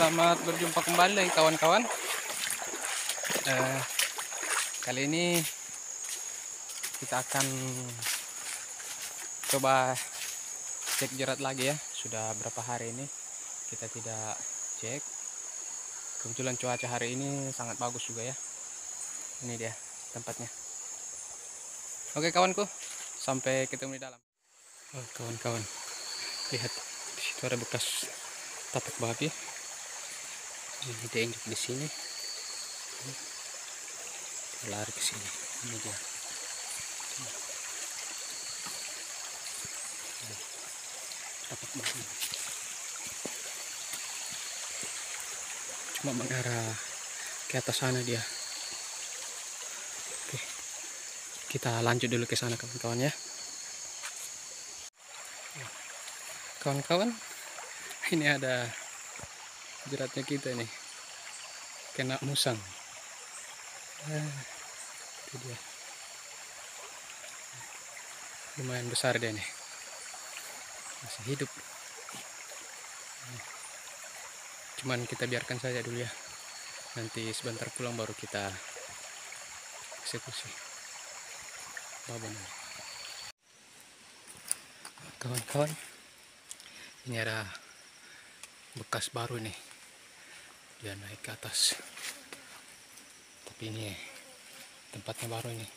selamat berjumpa kembali kawan-kawan. Eh, kali ini kita akan coba cek jerat lagi ya. Sudah berapa hari ini kita tidak cek. Kebetulan cuaca hari ini sangat bagus juga ya. Ini dia tempatnya. Oke kawanku, sampai ketemu di dalam. Oh, kawan-kawan, lihat di situ ada bekas tapak babi ini dia injek di sini. Lari ke sini. Ini dia. Tapak babi cuma mengarah ke atas sana dia. Oke. Kita lanjut dulu ke sana kawan-kawan ya. Kawan-kawan ini ada jeratnya kita nih kena musang. Ah, itu dia. Lumayan besar dia nih masih hidup. Cuman kita biarkan saja dulu ya. Nanti sebentar pulang baru kita eksekusi. Babon. Kawan-kawan ini ada bekas baru nih dia naik ke atas. Tapi ini tempatnya baru ini.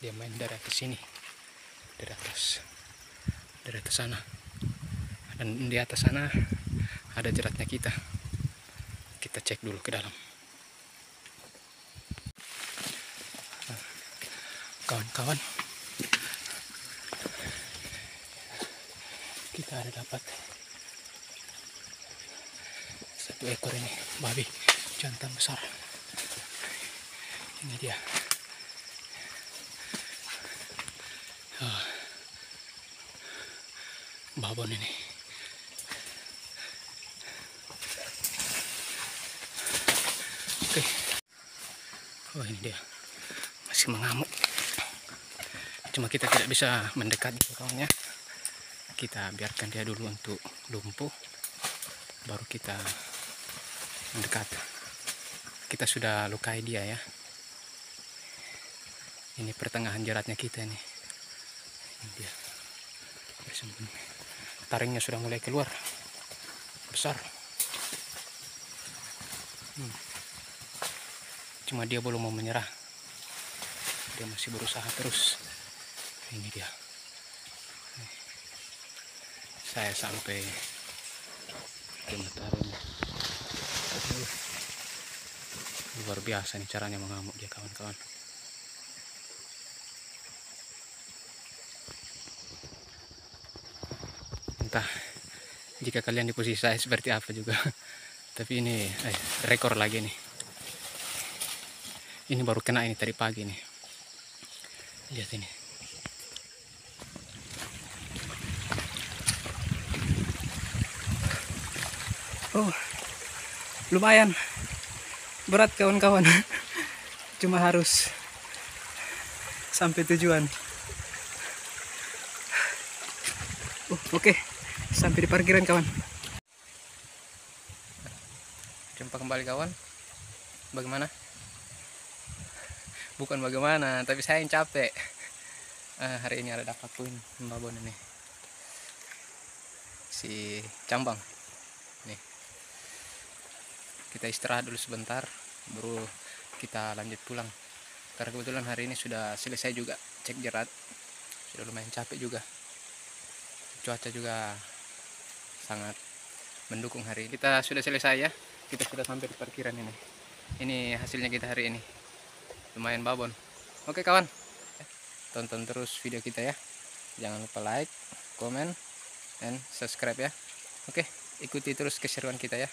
Dia main dari atas sini. Dari atas. Dari atas sana. Dan di atas sana ada jeratnya kita. Kita cek dulu ke dalam. Kawan-kawan. Kita ada dapat satu ekor ini babi jantan besar. Ini dia. Ah. babon ini. Oke. Oh ini dia. Masih mengamuk. Cuma kita tidak bisa mendekat gitu kawannya kita biarkan dia dulu untuk lumpuh. Baru kita mendekat. Kita sudah lukai dia ya. Ini pertengahan jeratnya kita nih ini dia. Bersembunyi. Taringnya sudah mulai keluar. Besar. Hmm. cuma dia belum mau menyerah. Dia masih berusaha terus. Ini dia. Saya sampai gemetar ini Luar biasa nih caranya mengamuk dia kawan-kawan. Entah jika kalian di posisi saya seperti apa juga. Tapi ini eh, rekor lagi nih. Ini baru kena ini tadi pagi nih. Lihat ini. Oh, lumayan berat kawan-kawan. Cuma harus sampai tujuan. Oh, oke. Sampai di parkiran kawan. Jumpa kembali kawan. Bagaimana? Bukan bagaimana, tapi saya yang capek. Ah, hari ini ada dapat poin babon ini. Si cambang. Kita istirahat dulu sebentar baru kita lanjut pulang. Karena kebetulan hari ini sudah selesai juga cek jerat. Sudah lumayan capek juga. Cuaca juga sangat mendukung hari ini. Kita sudah selesai ya. Kita sudah sampai di parkiran ini. Ini hasilnya kita hari ini. Lumayan babon. Oke kawan. Tonton terus video kita ya. Jangan lupa like comment dan subscribe ya. Oke ikuti terus keseruan kita ya